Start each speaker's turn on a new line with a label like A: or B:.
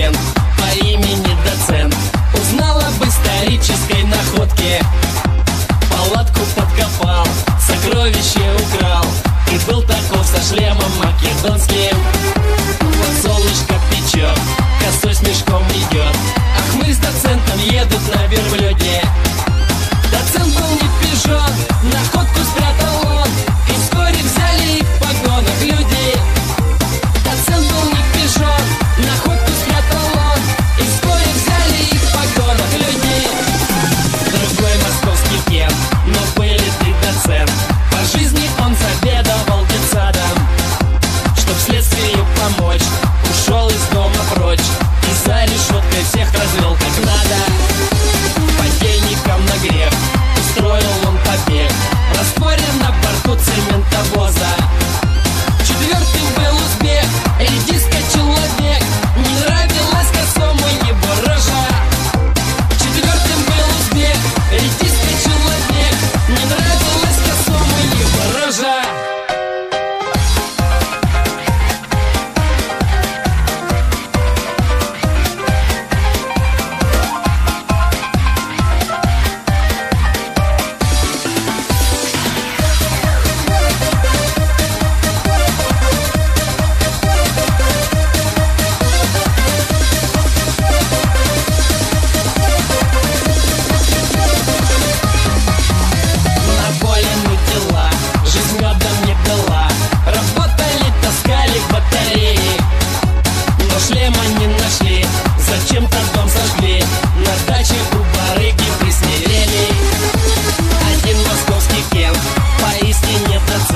A: студент по имени доцент. Узнал об исторической находке. Палатку подкопал, сокровище украл. И был таков со шлемом македонским. Boy. ты не процент